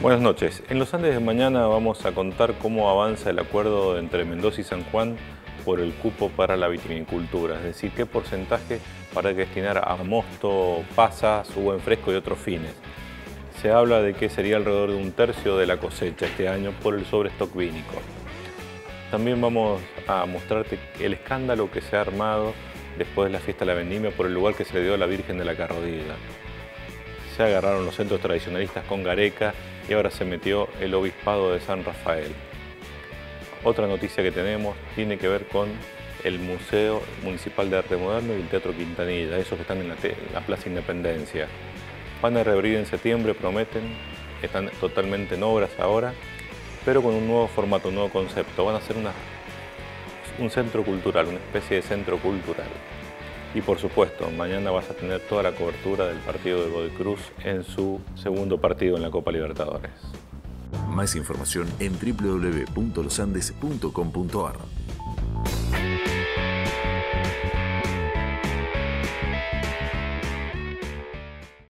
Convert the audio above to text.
Buenas noches. En los Andes de mañana vamos a contar cómo avanza el acuerdo entre Mendoza y San Juan por el cupo para la vitivinicultura, es decir, qué porcentaje para destinar a mosto, pasas, buen fresco y otros fines. Se habla de que sería alrededor de un tercio de la cosecha este año por el sobrestock vínico. También vamos a mostrarte el escándalo que se ha armado después de la fiesta de la vendimia por el lugar que se le dio a la Virgen de la Carrodilla. Se agarraron los centros tradicionalistas con Gareca y ahora se metió el obispado de San Rafael. Otra noticia que tenemos tiene que ver con el Museo Municipal de Arte Moderno y el Teatro Quintanilla, esos que están en la, Plaza Independencia. Van a reabrir en septiembre, prometen, están totalmente en obras ahora, pero con un nuevo formato, un nuevo concepto. Van a ser un centro cultural, una especie de centro cultural. Y por supuesto, mañana vas a tener toda la cobertura del partido de Godoy Cruz en su segundo partido en la Copa Libertadores. Más información en www.losandes.com.ar.